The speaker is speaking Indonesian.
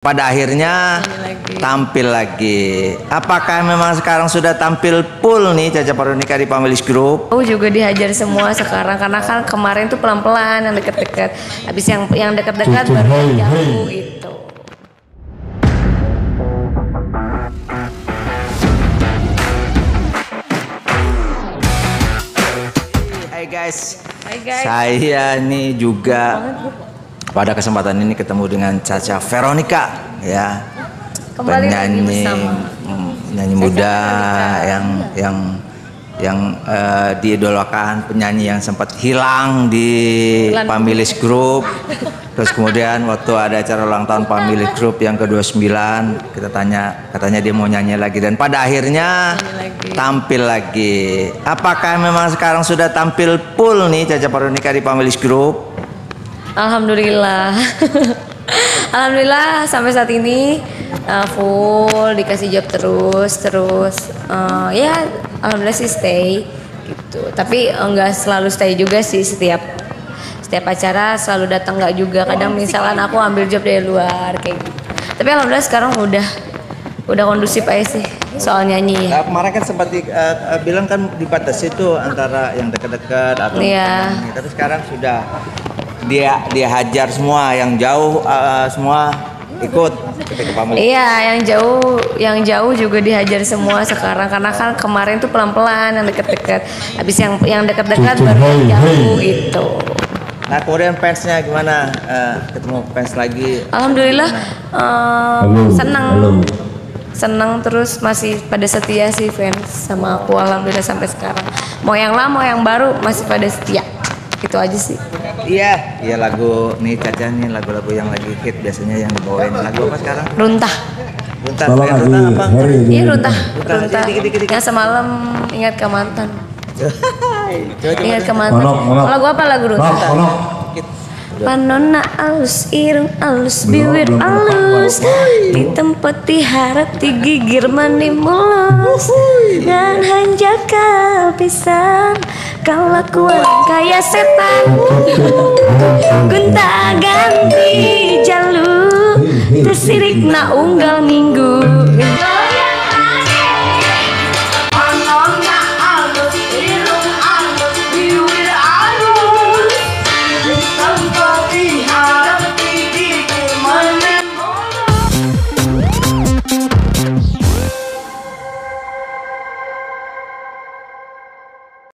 pada akhirnya tampil lagi. Apakah memang sekarang sudah tampil full nih Caca Parunika di Pamilis Group? Aku juga dihajar semua sekarang karena kan kemarin tuh pelan-pelan yang deket-deket. Habis yang yang deket-deket baru yang jauh itu. Hai guys, Hai guys. saya nih juga pada kesempatan ini ketemu dengan Caca Veronica ya. Kembali penyanyi mm, penyanyi muda yang yang yang eh, diidolakan penyanyi yang sempat hilang di. Pamilis Group terus kemudian waktu ada acara ulang tahun Pamilis Group yang ke-29 kita tanya katanya dia mau nyanyi lagi dan pada akhirnya lagi. tampil lagi apakah memang sekarang sudah tampil full nih Caca Parunika di Pamilis Group Alhamdulillah. Alhamdulillah sampai saat ini uh, full dikasih job terus terus uh, ya alhamdulillah sih stay gitu. Tapi enggak selalu stay juga sih setiap setiap acara selalu datang nggak juga. Kadang misalkan aku ambil job dari luar kayak gitu. Tapi alhamdulillah sekarang udah udah kondusif aja sih soal nyanyi ya. Nah, kemarin kan sempat di- eh, eh, bilang kan dibatasi itu antara yang dekat-dekat atau Iya. ini. tapi sekarang sudah dia dia hajar semua yang jauh eh, semua ikut. Iya, yang jauh, yang jauh juga dihajar semua sekarang karena kan kemarin tuh pelan-pelan yang deket-deket. Habis yang yang deket-dekat baru yang jauh itu. Nah kemudian fansnya gimana Eh, ketemu fans lagi? Alhamdulillah eh, senang, senang terus masih pada setia sih fans sama aku. Alhamdulillah sampai sekarang. Mau yang lama, mau yang baru masih pada setia. Itu aja sih. Iya, iya lagu nih Caca nih lagu-lagu yang lagi hit biasanya yang dibawain lagu apa sekarang? Runtah. Tolong eh, lagi Runtah apa? Iya runtah, Runtah, runtah. dikit, dikit, dikit. Yang semalam ingat ke mantan. Coba, coba, Ingat ke mantan. Monok, monok. Lagu apa lagu runtah? monok. Panona alus irung alus bibir alus. di tempat diharap digigir mani mulus. Dan hanjakal pisan kelakuan kayak setan. Gunta ganti jalur tersirik na unggal minggu